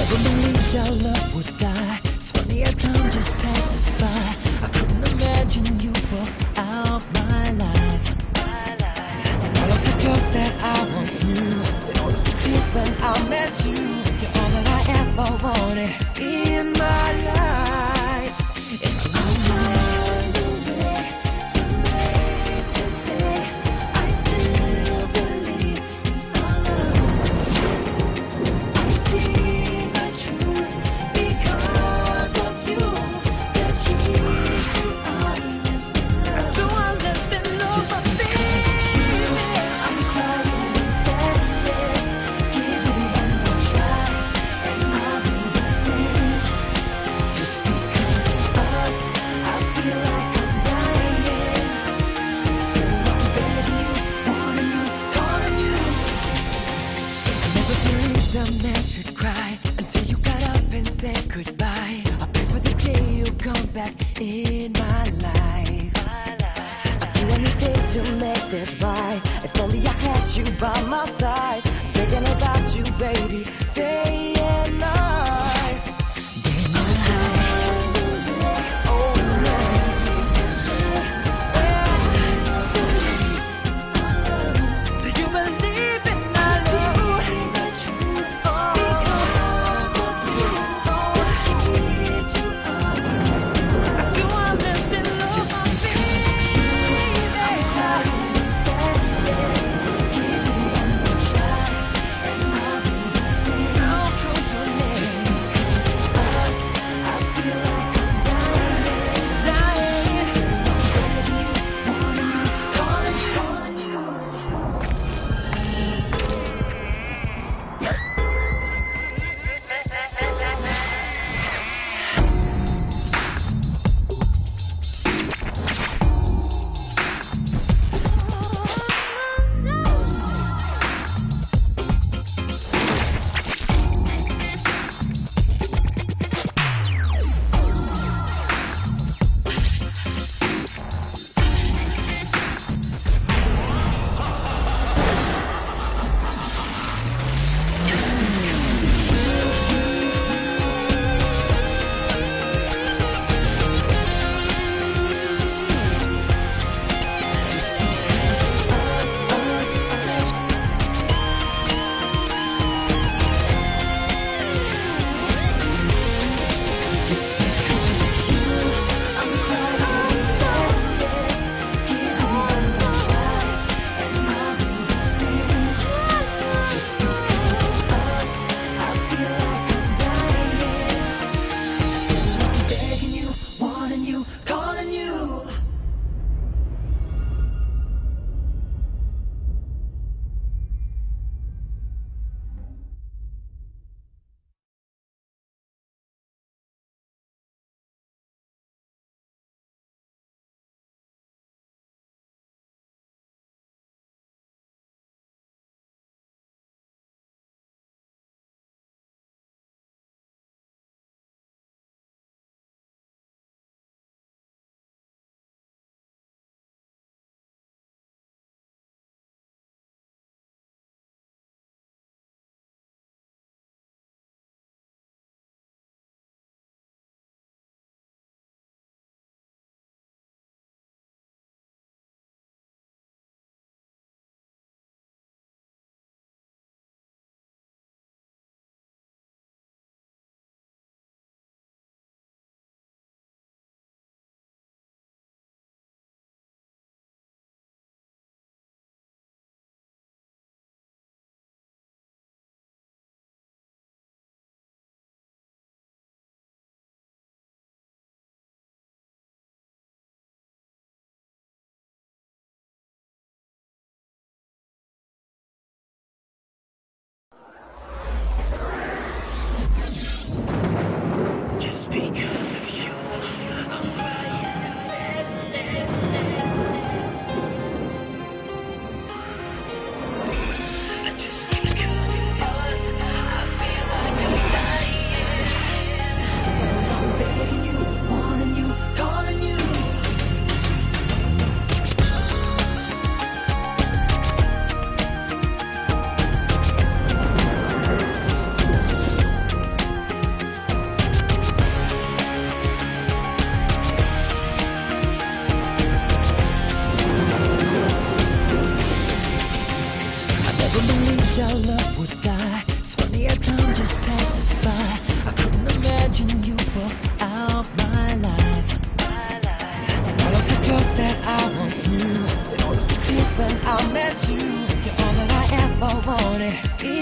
Never believed our love would die. It's funny how time just passes by. I couldn't imagine you for all my life. All of the girls that I once knew, disappeared when I met. by my side, thinking about you, baby. love would die. It's funny how time just passed us by. I couldn't imagine you for out my life. And all of the girls that I once knew, they all disappeared when I met you. You're all that I ever wanted.